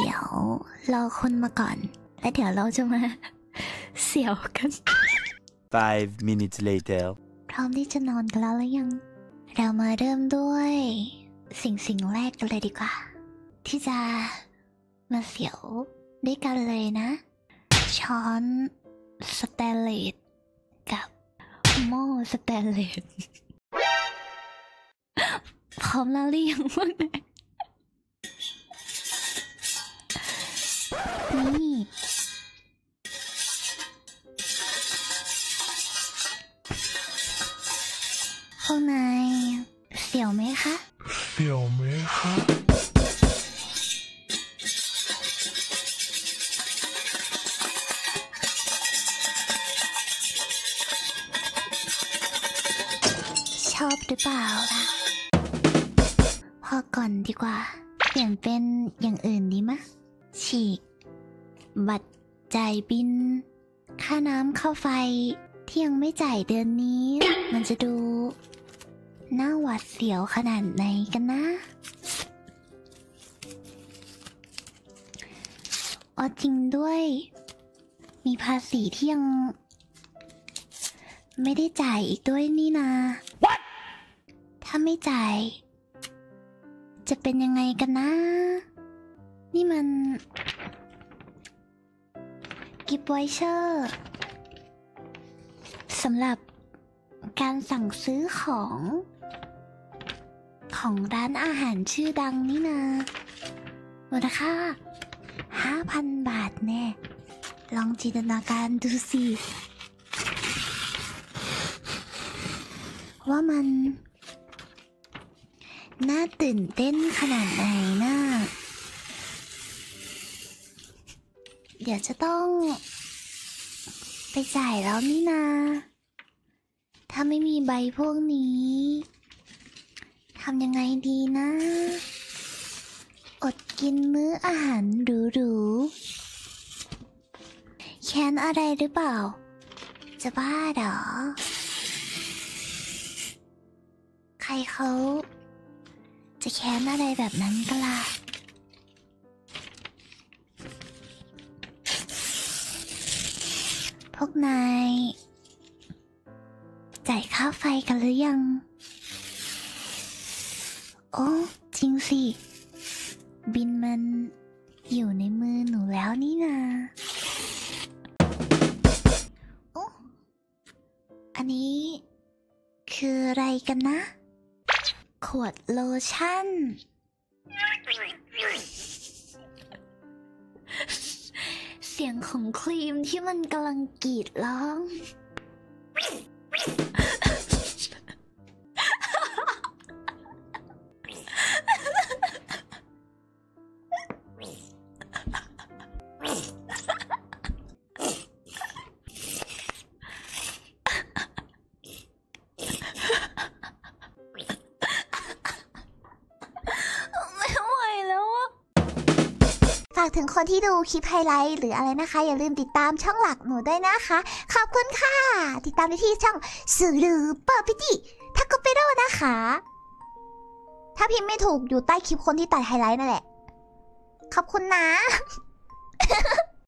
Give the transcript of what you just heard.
เดี๋ยวรอคนมาก่อน แล้วเดี๋ยวเราจะมาเสี่ยวกัน Five minutes later. พร้อมที่จะนอนกันแล้วหรือยัง เรามาเริ่มด้วย สิ่งสิ่งแรกกันเลยดีกว่า ที่จะมาเสียวด้วยกันเลยนะ ช้อนสแตนเลสกับหม้อสแตนเลสพร้อมแล้วหรือยังพวกนาย พวกนายเสียวไหมคะ เสี่ยวไหมคะชอบหรือเปล่าล่ะ พอก่อนดีกว่า เปลี่ยนเป็นอย่างอื่นดีมะ ฉีก บัตรจ่ายบิน ค่าน้ำค่าไฟที่ยังไม่จ่ายเดือนนี้ มันจะดู น่าหวาดเสียวขนาดไหนกันนะอ๋อจริงด้วย มีภาษีที่ยัง ไม่ได้จ่ายอีกด้วยนี่นาถ้าไม่จ่าย จะเป็นยังไงกันนะ นี่มัน กิฟต์ไวเชอร์สำหรับ การสั่งซื้อของ ของร้านอาหารชื่อดังนี่นามูลค่าห้าพันบาทแน่ ลองจินตนาการดูสิ ว่ามัน น่าตื่นเต้นขนาดไหนน่าเดี๋ยวจะต้อง ไปจ่ายแล้วนี่นาถ้าไม่มีใบพวกนี้ทำยังไงดีนะ อดกินมื้ออาหารหรูๆแค้นอะไรหรือเปล่า จะบ้าเหรอ ใครเขา จะแค้นอะไรแบบนั้นก็ล่ะพวกนาย จ่ายค่าไฟกันหรือยัง โอ้จริงสิ บินมันอยู่ในมือหนูแล้วนี่นาโอ้อันนี้คืออะไรกันนะ ขวดโลชั่น เสียงของครีมที่มันกำลังกรีดร้องากถึงคนที่ดูคลิปไฮไลท์หรืออะไรนะคะ อย่าลืมติดตามช่องหลักหนูด้วยนะคะ ขอบคุณค่ะ ติดตามได้ที่ช่องชื่อหรือเปิดพิธี Takopero นะคะ ถ้าพิมพ์ไม่ถูกอยู่ใต้คลิปคนที่ตัดไฮไลท์นั่นแหละ ขอบคุณนะ